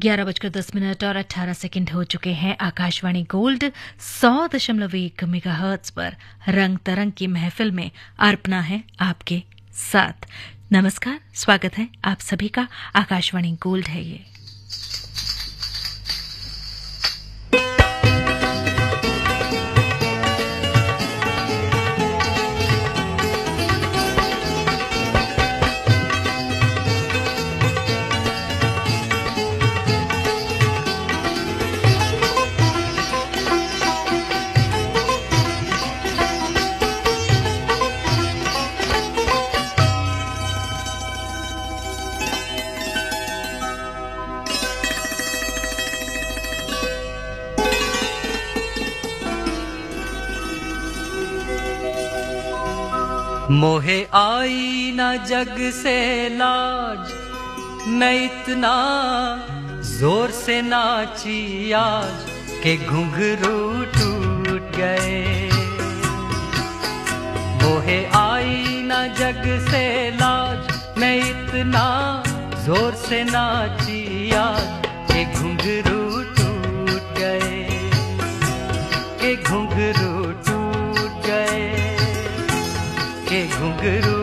ग्यारह बजकर दस मिनट और अट्ठारह सेकंड हो चुके हैं आकाशवाणी गोल्ड सौ दशमलव एक मेगा हर्ट्स पर। रंग तरंग की महफिल में अर्पना है आपके साथ। नमस्कार, स्वागत है आप सभी का। आकाशवाणी गोल्ड है ये। मोहे आई न जग से लाज मैं इतना ज़ोर से नाची आज के घुंघरू टूट गए। मोहे आई न जग से लाज मैं इतना ज़ोर से नाची आज के घुंघरू टूट गए। के घुंघरू के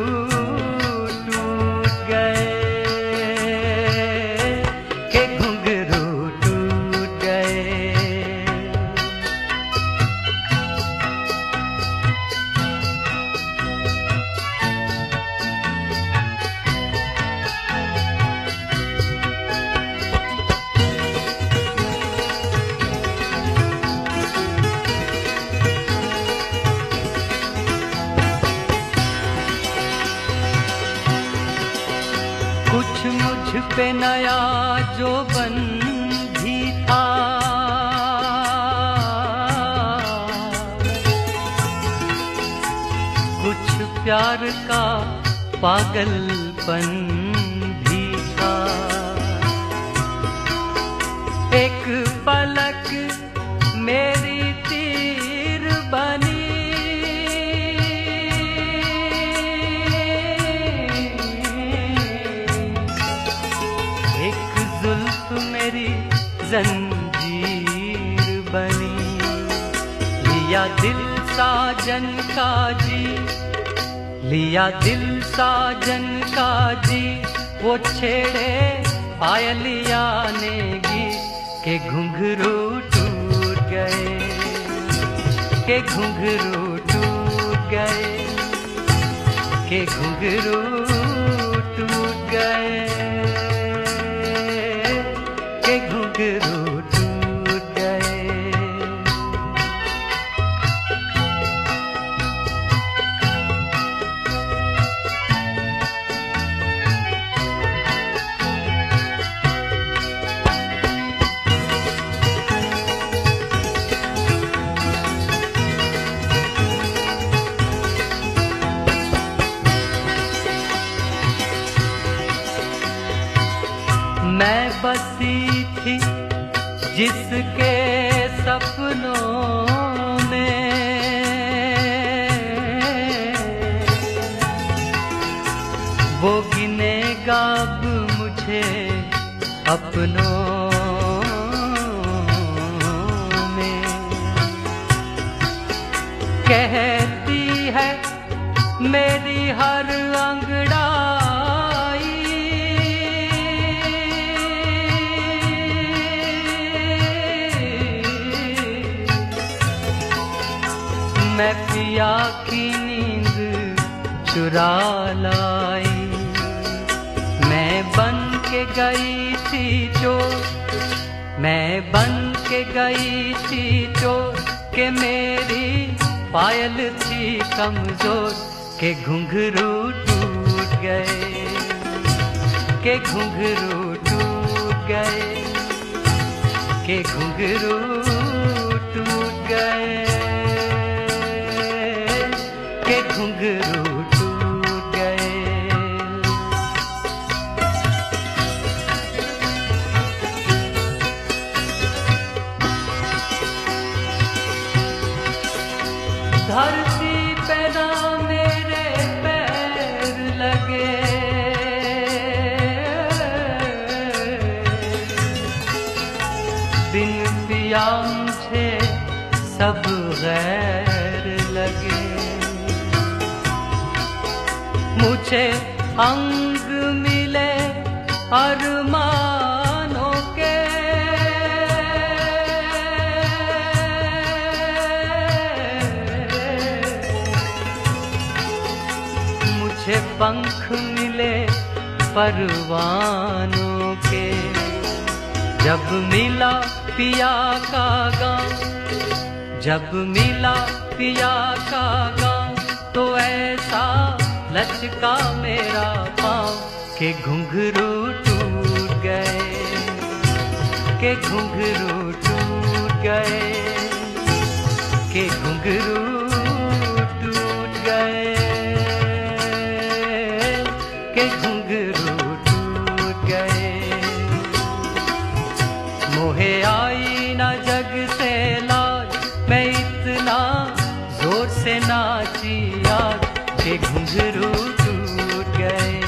नाची के घुंघरू टूट गए,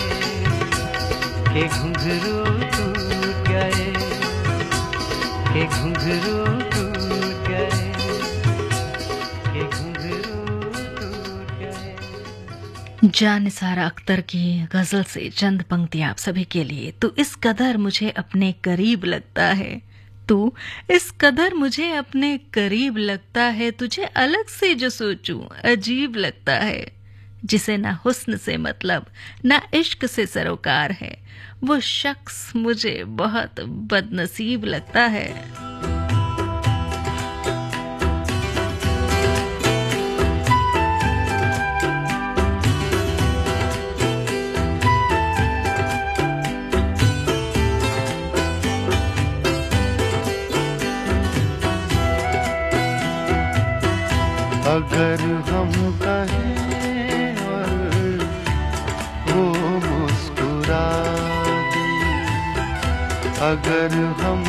के घुंघरू टूट गए, के घुंघरू टूट गए अख्तर की गज़ल से चंद पंक्तियाँ आप सभी के लिए तो इस कदर मुझे अपने करीब लगता है। तू इस कदर मुझे अपने करीब लगता है, तुझे अलग से जो सोचूं अजीब लगता है। जिसे ना हुस्न से मतलब ना इश्क से सरोकार है। वो शख्स मुझे बहुत बदनसीब लगता है। अगर हम कहें और वो मुस्कुरा अगर हम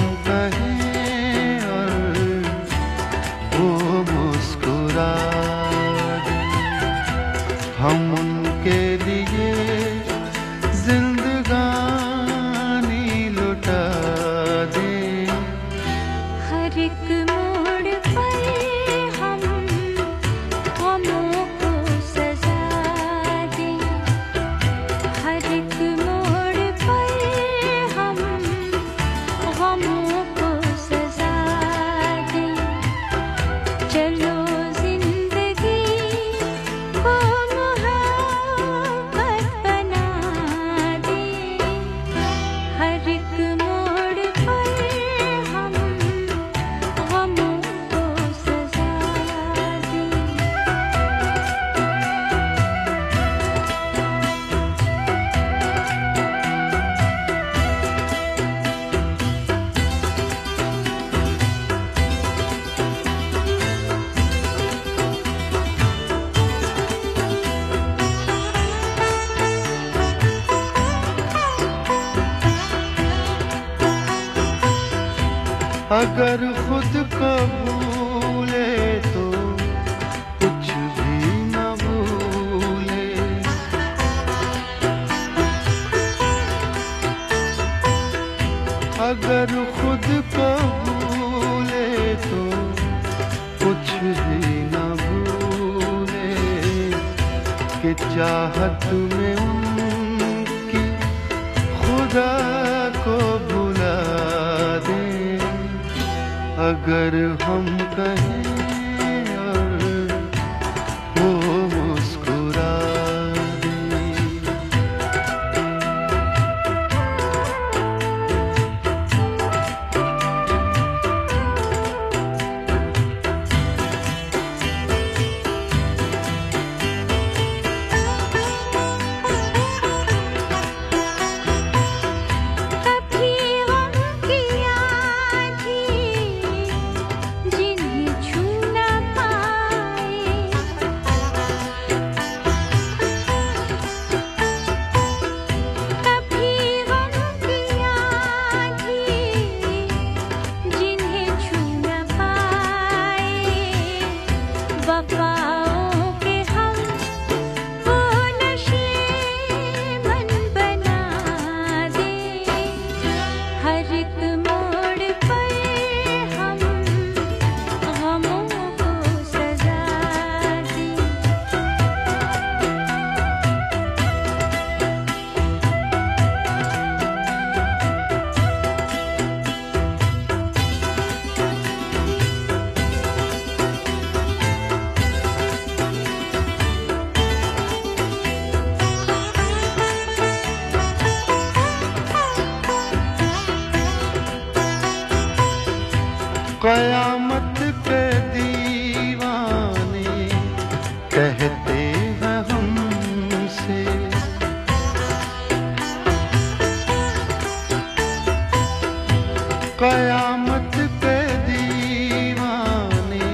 कयामत पे दीवाने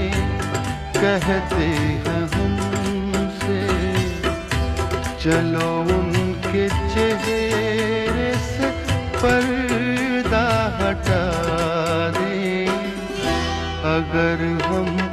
कहते हैं हमसे, चलो उनके चेहरे से पर्दा हटा दें। अगर हम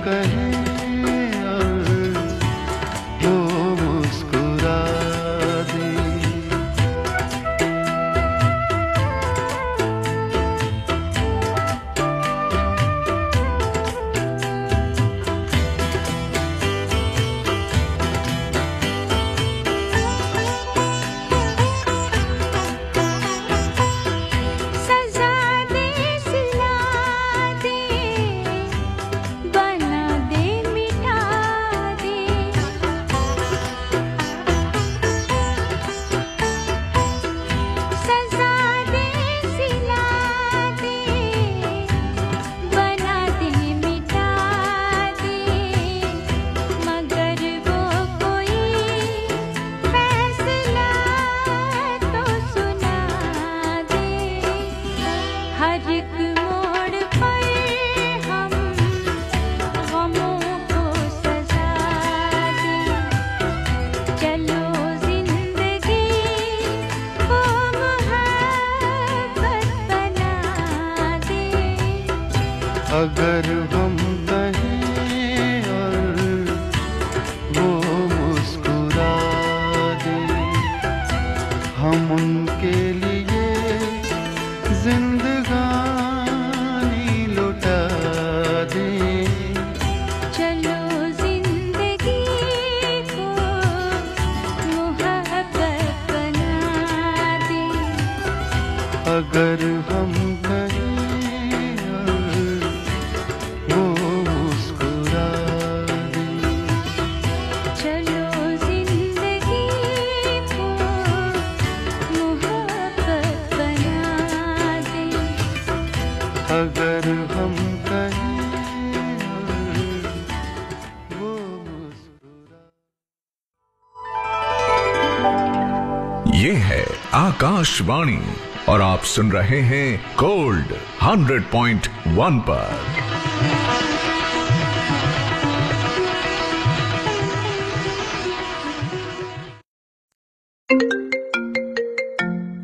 अगर हम कहें और वो मुस्कुरा दे हम उनके लिए जिंदगानी लुटा दें। चलो ज़िंदगी को मोहब्बत बना दे। अगर आकाशवाणी और आप सुन रहे हैं गोल्ड 100.1 पर।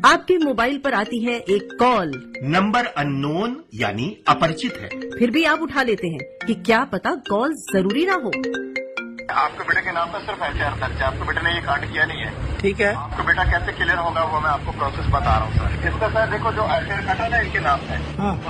आपके मोबाइल पर आती है एक कॉल। नंबर अननोन यानी अपरिचित है। फिर भी आप उठा लेते हैं कि क्या पता कॉल ज़रूरी ना हो। आपके बेटे के नाम पर सिर्फ़ एफ़ आई दर्ज है आपके बेटे ने ये कांड किया नहीं है। ठीक है। आपका बेटा कैसे क्लियर होगा वो मैं आपको प्रोसेस बता रहा हूँ सर इसका सर देखो जो एफ़ आई कटा ना इनके नाम है।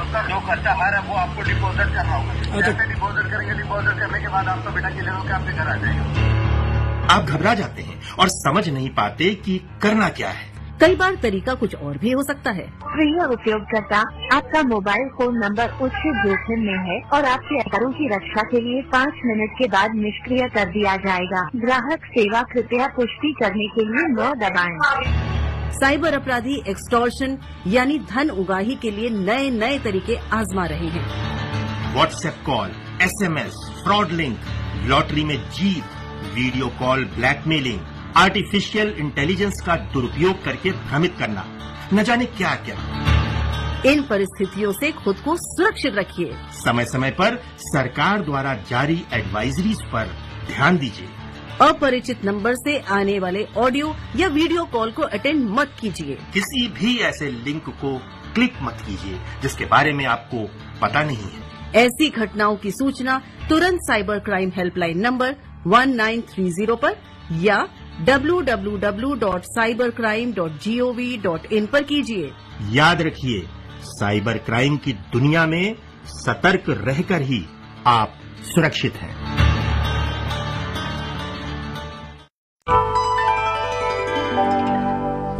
उसका जो खर्चा आ रहा है वो आपको डिपोजिट करना होगा। जैसे डिपोजिट करेंगे डिपोजिट करने के बाद आपका बेटा क्लियर होकर आपके घर आ जाएगा। आप घबरा जाते हैं और समझ नहीं पाते कि करना क्या है। कई बार तरीका कुछ और भी हो सकता है। प्रिय उपयोगकर्ता आपका मोबाइल फ़ोन नंबर उच्च जोखिम में है और आपके आधारों की रक्षा के लिए पाँच मिनट के बाद निष्क्रिय कर दिया जाएगा। ग्राहक सेवा कृपया पुष्टि करने के लिए नौ दबाएँ। साइबर अपराधी एक्सटॉर्शन यानी धन उगाही के लिए नए नए तरीके आजमा रहे हैं। WhatsApp call SMS fraud link lottery में जीत video call blackmailing artificial intelligence का दुरुपयोग करके भ्रमित करना। न जाने क्या क्या। इन परिस्थितियों से खुद को सुरक्षित रखिए। समय समय पर सरकार द्वारा जारी एडवाइजरीज पर ध्यान दीजिए। अपरिचित नंबर से आने वाले ऑडियो या वीडियो कॉल को अटेंड मत कीजिए। किसी भी ऐसे लिंक को क्लिक मत कीजिए जिसके बारे में आपको पता नहीं है। ऐसी घटनाओं की सूचना तुरंत साइबर क्राइम हेल्पलाइन नंबर 1930 पर या www.cybercrime.gov.in पर कीजिए। याद रखिए साइबर क्राइम की दुनिया में सतर्क रहकर ही आप सुरक्षित हैं।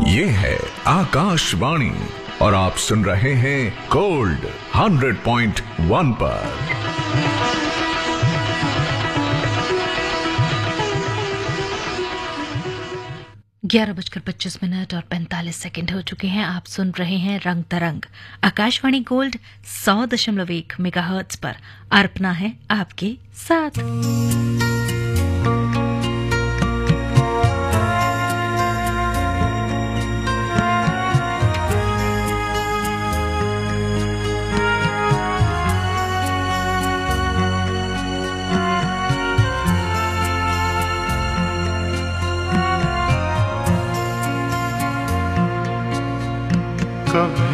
ये है आकाशवाणी और आप सुन रहे हैं गोल्ड 100.1 पर। ग्यारह बजकर पच्चीस मिनट और पैंतालीस सेकंड हो चुके हैं। आप सुन रहे हैं रंग तरंग। आकाशवाणी गोल्ड सौ दशमलव एक मेगा पर। अर्पणा है आपके साथ। casa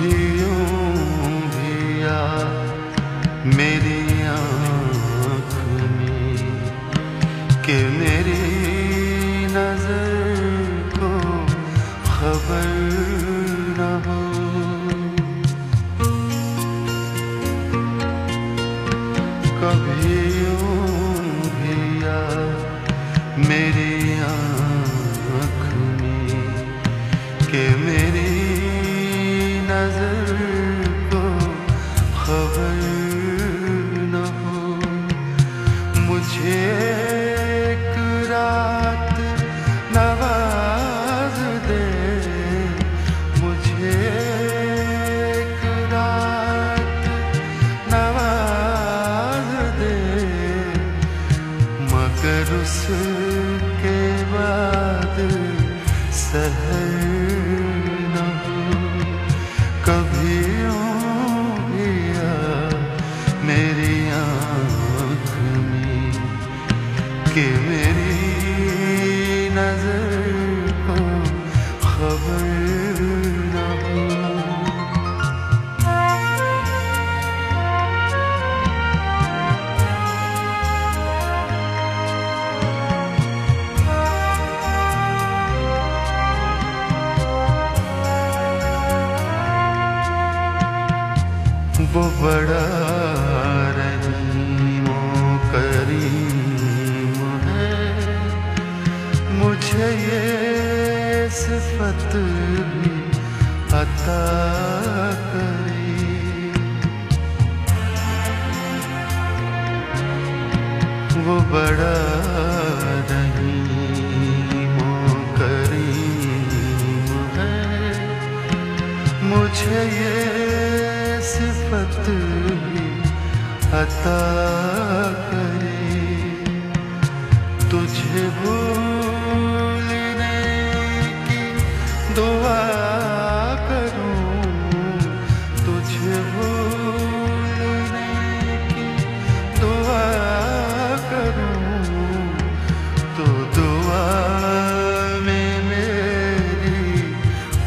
के बाद सहर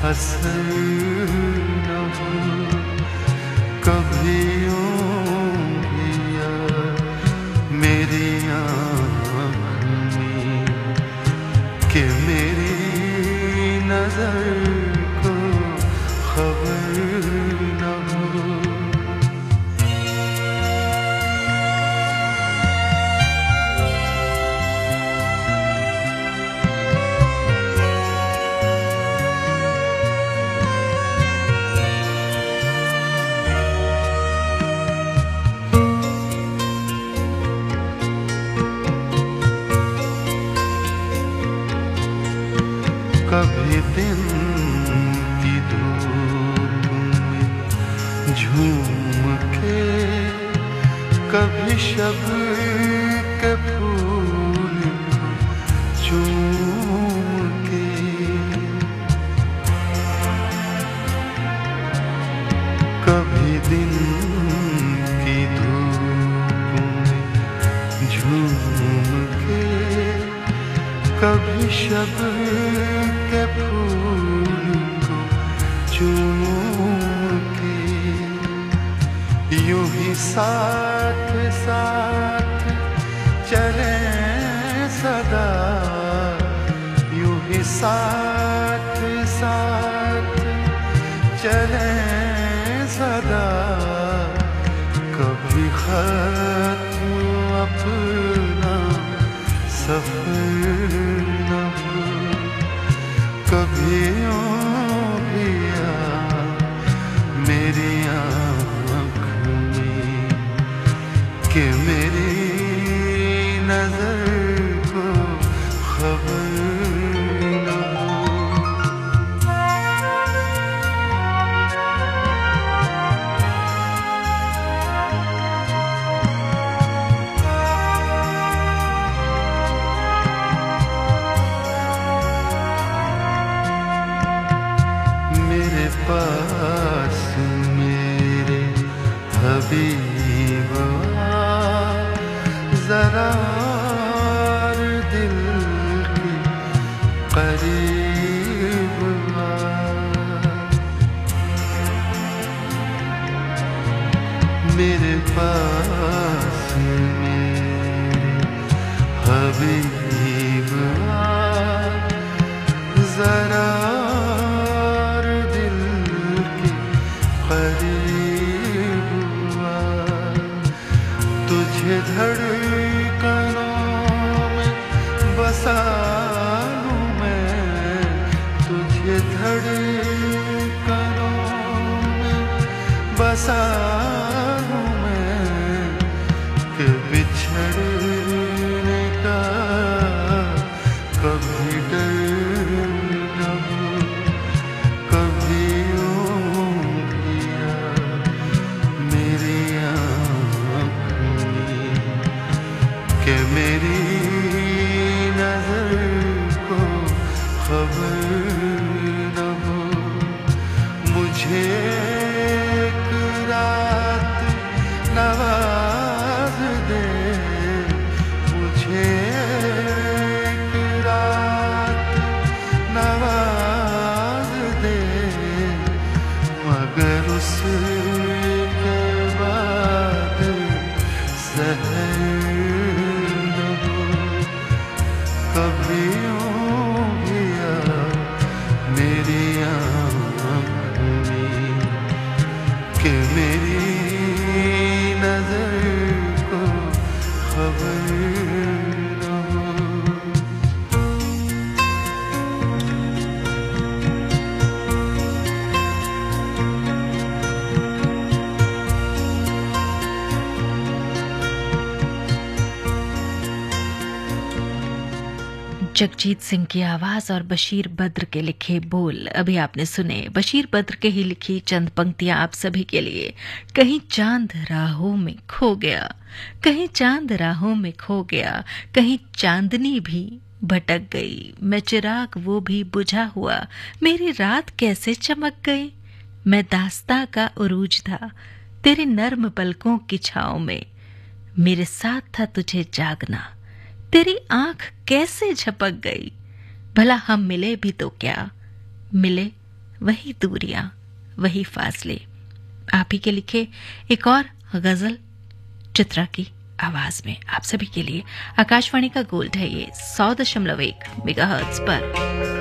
फसल सा जगजीत सिंह की आवाज़ और बशीर बद्र के लिखे बोल अभी आपने सुने। बशीर बद्र के ही लिखी चंद पंक्तियाँ आप सभी के लिए। कहीं चाँद राहों में खो गया, कहीं चाँद राहों में खो गया, कहीं चांदनी भी भटक गई। मैं चिराग, वो भी बुझा हुआ। मेरी रात कैसे चमक गई? मैं दास्ता का उरूज था, तेरे नर्म पलकों की छाओ में। मेरे साथ था तुझे जागना। तेरी आँख कैसे झपक गई? भला हम मिले भी तो क्या? मिले वही दूरियाँ, वही फासले। आप ही के लिखे एक और गज़ल चित्रा की आवाज़ में आप सभी के लिए आकाशवाणी का गोल्ड है ये, सौ दशमलव एक मेगा पर।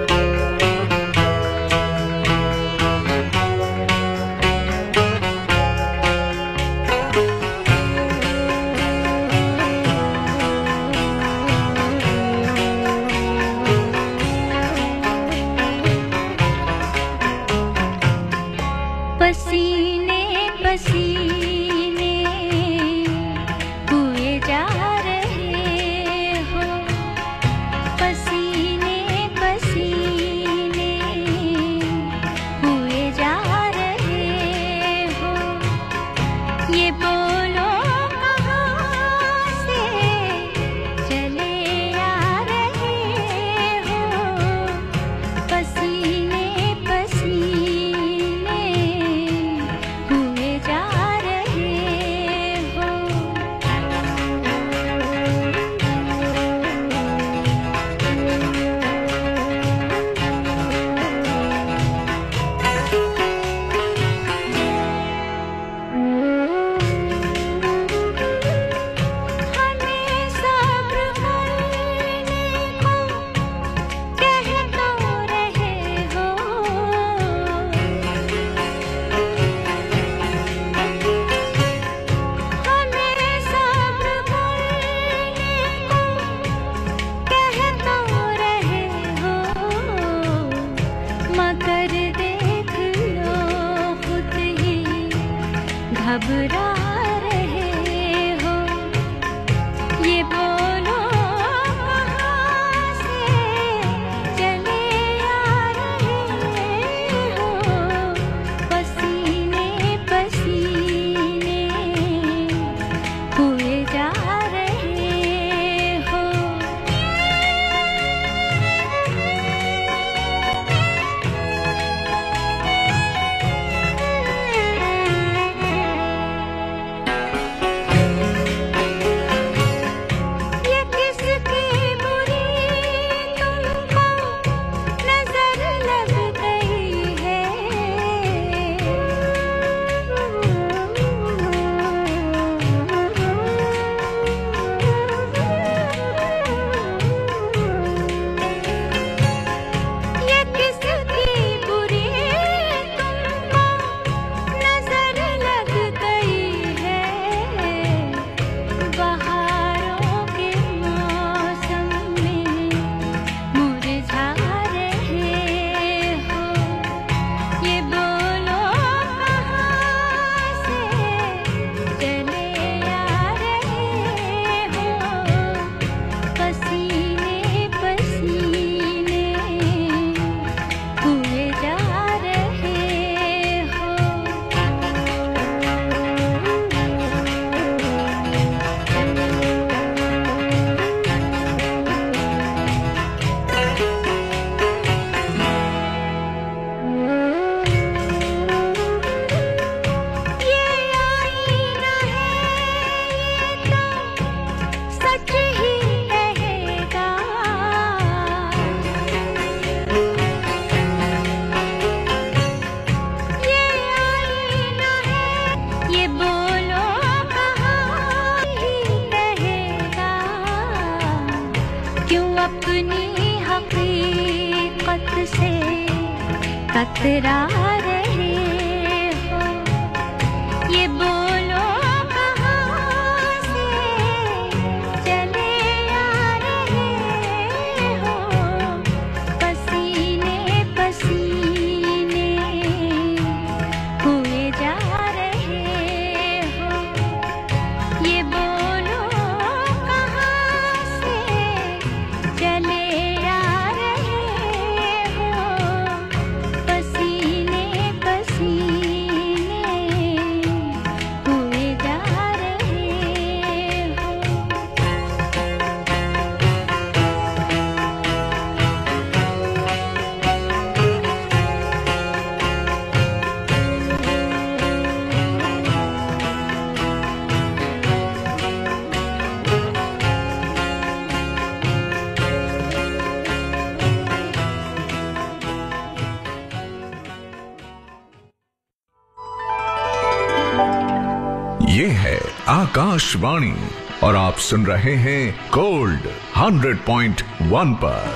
आकाशवाणी और आप सुन रहे हैं गोल्ड 100.1 पर।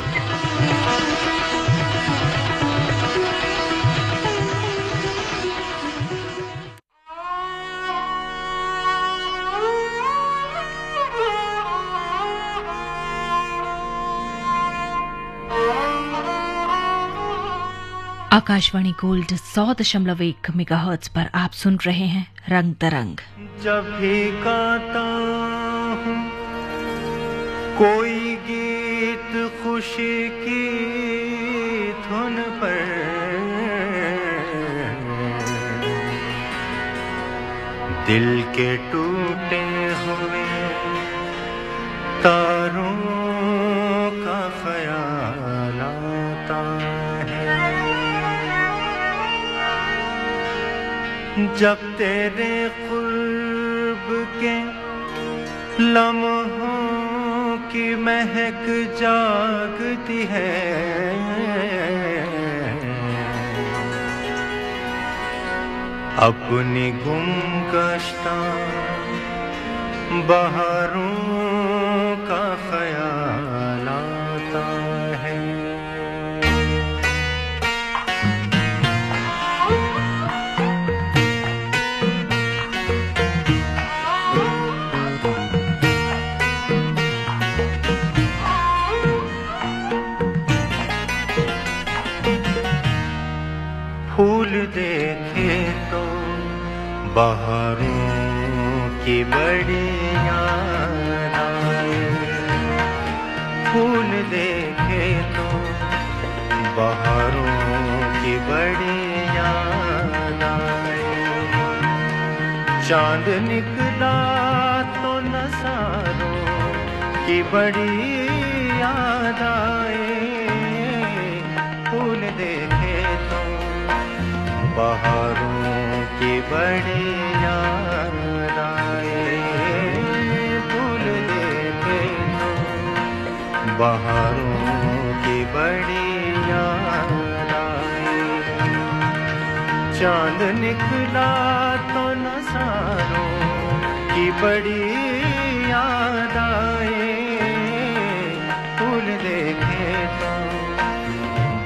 आकाशवाणी गोल्ड सौ दशमलव एक मेगा पर आप सुन रहे हैं रंग तरंग। जब भी गाता हूँ, कोई गीत खुशी की धुन पर। दिल के टूटे हुए तारों का ख्याल आता है। जब तेरे लम्हों की महक जागती है। अपनी गुम कष्टा बहारों बहारों की बड़ी फूल देखे तो बहारों की बड़ी चाँद निकला तो नजारों की बड़ी याद आए फूल देखे तो बहारों बड़ी याद आए फूल देखे तो बहारों की बड़ी याद आए चाँद निकला तो नजारों की बड़ी याद आए। फूल देखे तो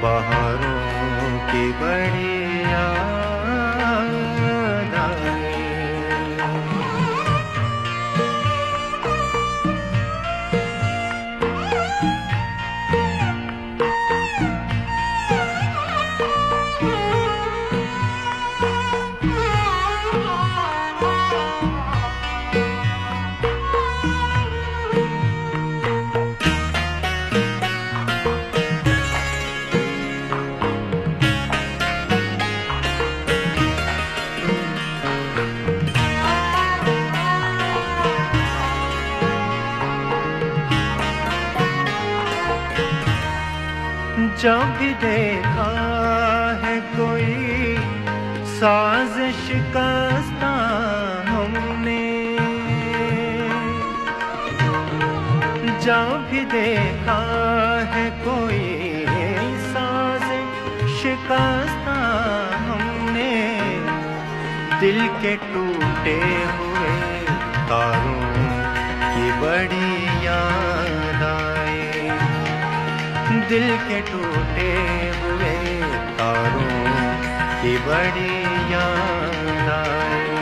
बहारों की बड़ी याद दिल के टूटे हुए तारों की बड़ी याद आए। दिल के टूटे हुए तारों की बड़ी याद आए।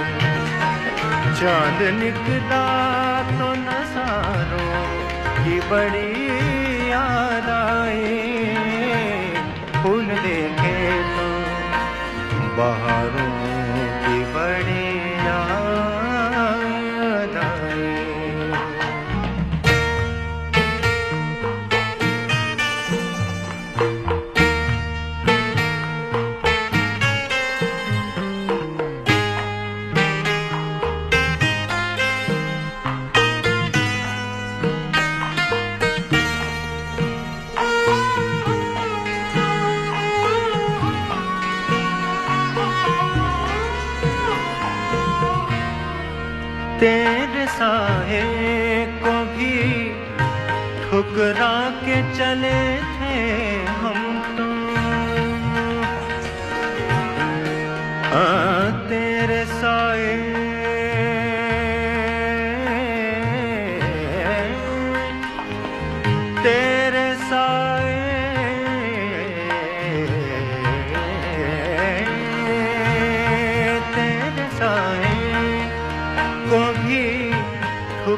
चाँद निकला तो नजारों की बड़ी याद आए। फूल देखे तो बहारों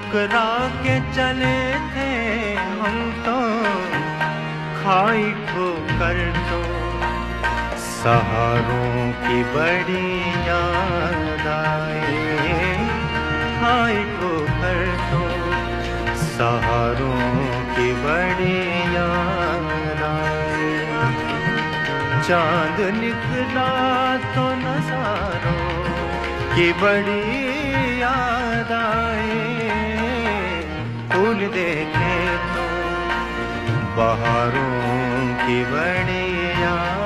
ठुकरा के चले थे हम तो खाई खो कर तो सहारों की बड़ी याद आए, खाई खो कर तो सहारों की बड़ी याद आए, चाँद निकला तो नजारों की बड़ी याद आए। फूल देखे तो बहारों की बड़ी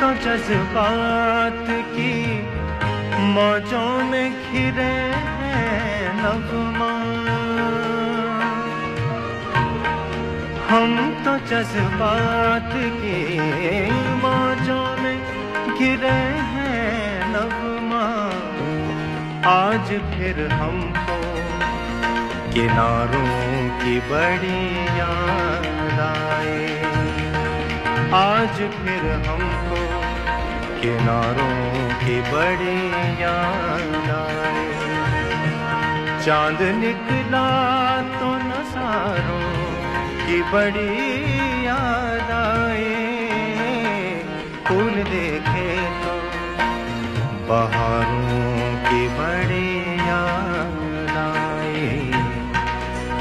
तो जज्बात की मौजों में घिरे हैं नगमा। हम तो जज्बात की मौजों में घिरे हैं नगमा। आज फिर हमको किनारों की बड़ी याद आए आज फिर हमको किनारों की बड़ी याद आए। चाँद निकला तो नजारों की बड़ी याद आए। फूल देखे तो बहारों की बड़ी याद आए।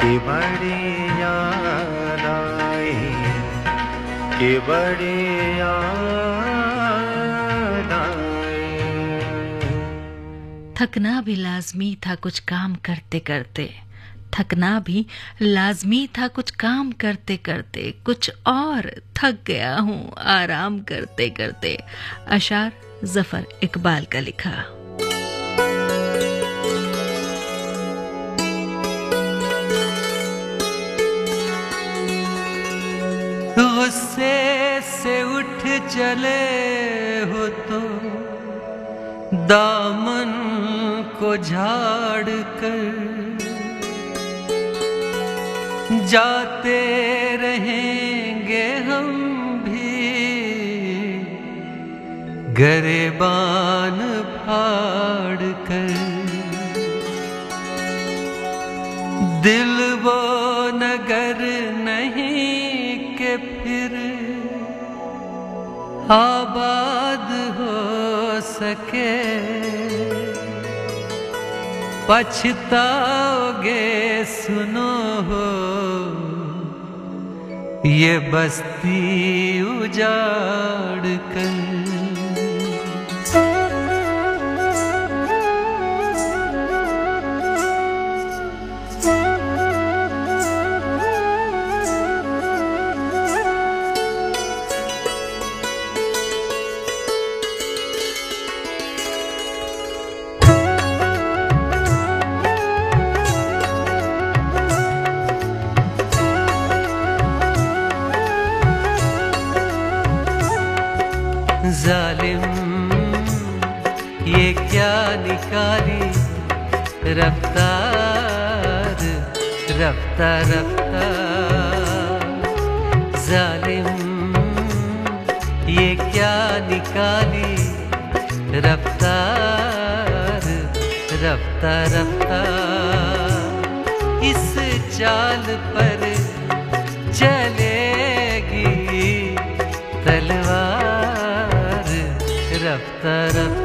की बड़ी की बड़ी थकना भी लाजमी था कुछ काम करते करते। थकना भी लाजमी था कुछ काम करते करते। कुछ और थक गया हूँ आराम करते करते। अशार ज़फ़र इकबाल का लिखा। चले हो तो दामन को झाड़ कर जाते रहेंगे हम भी। गरेबान फाड़ कर दिल वो नगर आबाद हो सके। पछताओगे सुनो हो। ये बस्ती उजाड़ कर रफ्ता जालिम, ये क्या निकाली? रफ्तार रफ्ता रफ्ता इस चाल पर चलेगी तलवार। रफ्ता रफ्ता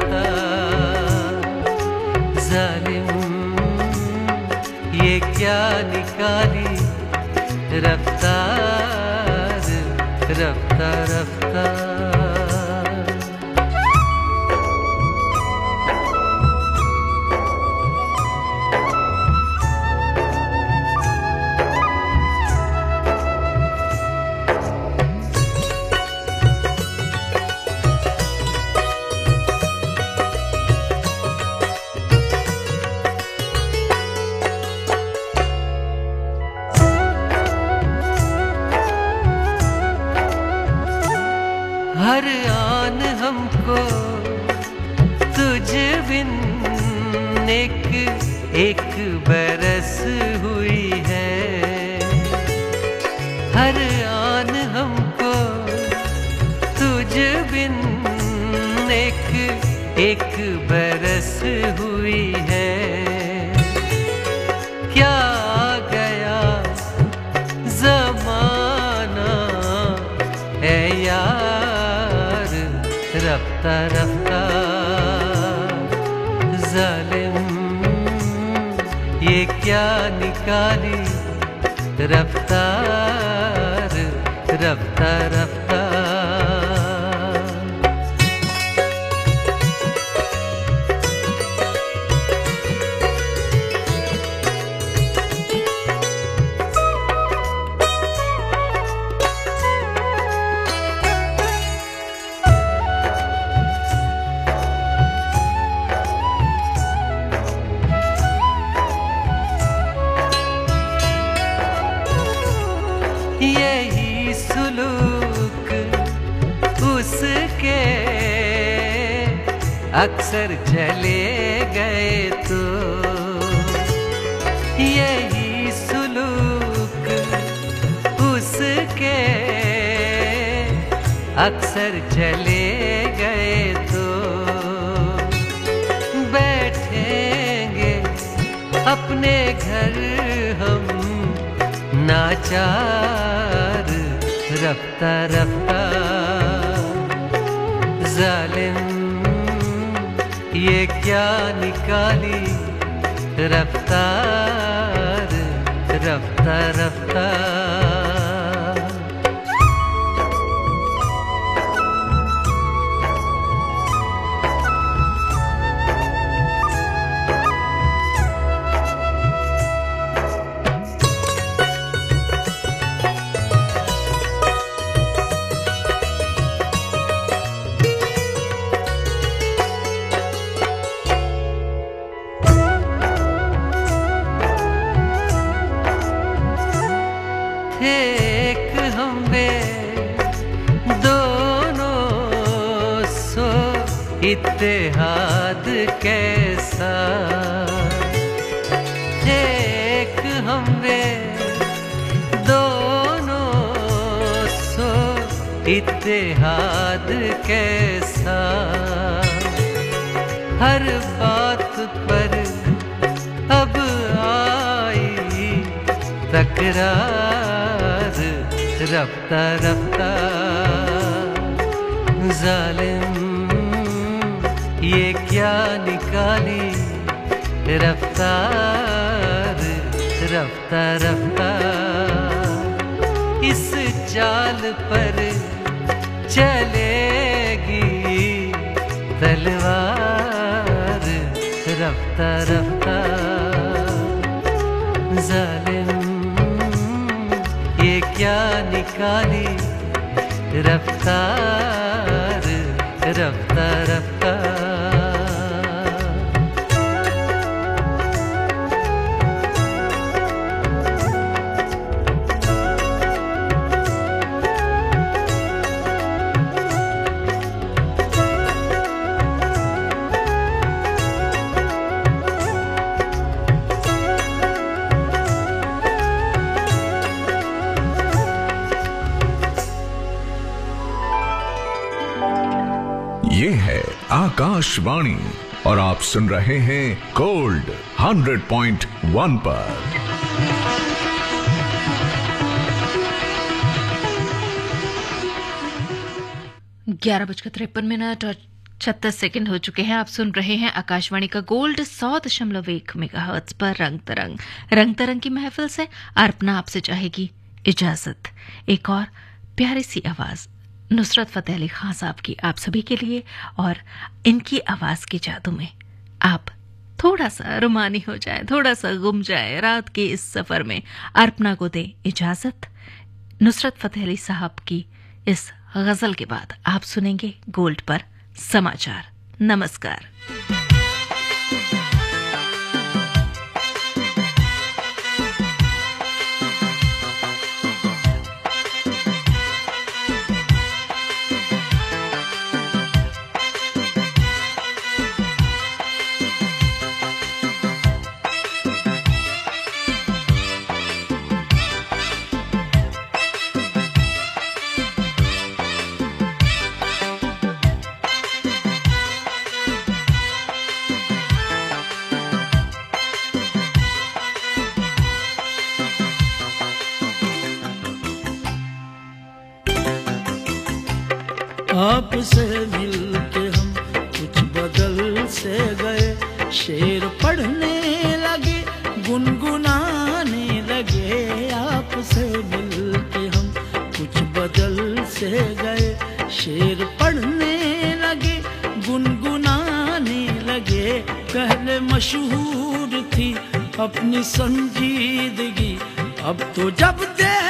अक्सर चले गए तो। यही सुलूक उसके अक्सर चले गए तो। बैठेंगे अपने घर हम, नाचार, रफ्ता रफ्ता, जालिम क्या निकाली? रफ्तार रफ्ता रफ्ता इत्तेहाद कैसा। एक हम वे दोनों सो इत्तेहाद कैसा। हर बात पर अब आई तकरार, रफ्ता रफ्ता, जालिम क्या निकाली, रफ्तार रफ्ता रफ्ता इस चाल पर चलेगी तलवार रफ्ता रफ्ता जालिम, ये क्या निकाली? रफ्तार रफ्ता रफ्ता आकाशवाणी और आप सुन रहे हैं गोल्ड 100.1 पर। ग्यारह बजकर तिरपन मिनट और छत्तीस सेकंड हो चुके हैं। आप सुन रहे हैं आकाशवाणी का गोल्ड सौ दशमलव एक मेगा पर रंग तरंग। रंग तरंग की महफिल से अर्पना आपसे चाहेगी इजाज़त। एक और प्यारी सी आवाज़। नुसरत फतेह अली खान साहब की आप सभी के लिए और इनकी आवाज़ के जादू में आप थोड़ा सा रुमानी हो जाए, थोड़ा सा गुम जाए, रात के इस सफ़र में अर्पना को दे इजाज़त। नुसरत फतेह अली साहब की इस गज़ल के बाद आप सुनेंगे गोल्ड पर समाचार। नमस्कार। आपसे मिल के हम कुछ बदल से गए। शेर पढ़ने लगे, गुनगुनाने लगे। आपसे मिल के हम कुछ बदल से गए। शेर पढ़ने लगे, गुनगुनाने लगे। पहले मशहूर थी अपनी संजीदगी अब तो जब देखिए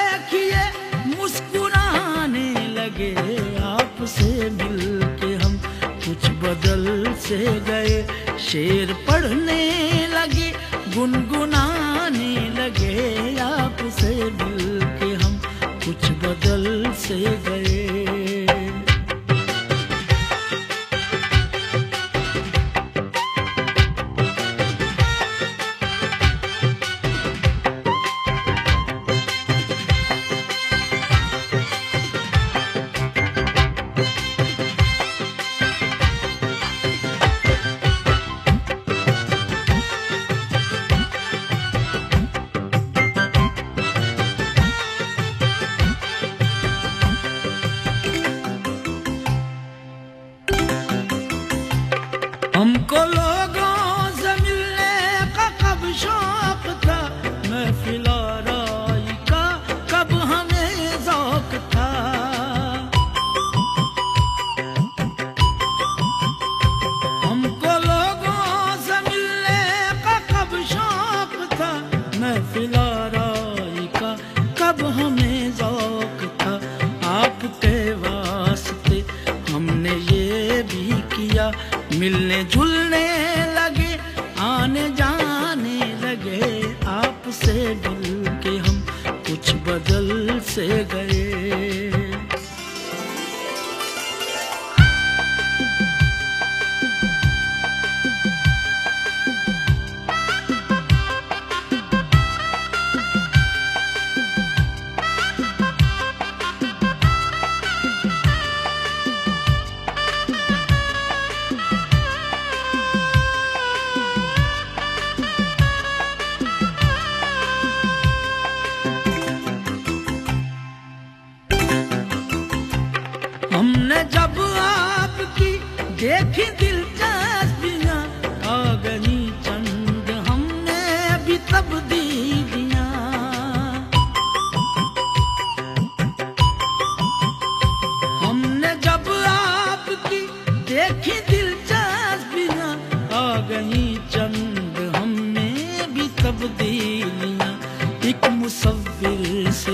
गए शेर पढ़ने लगे गुनगुनाने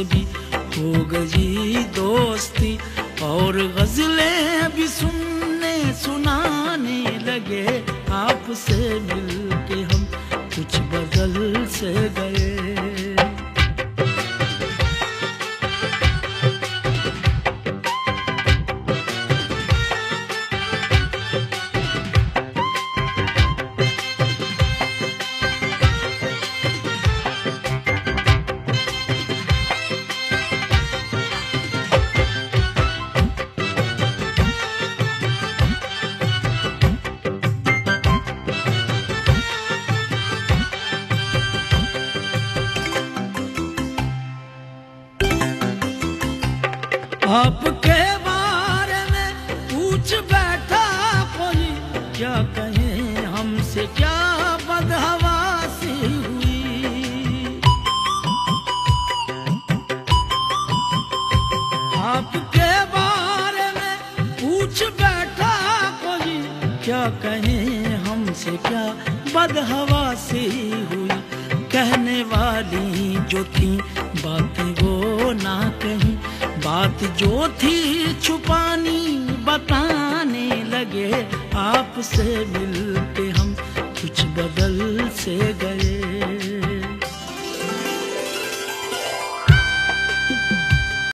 भी हो गई दोस्ती। और गजलें भी सुनने, सुनाने लगे आपसे मिलके हम कुछ बदल से गए।